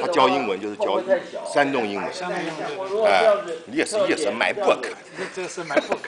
他教英文，就是教山东英文。哎，你也是也是 my book，这是 my book。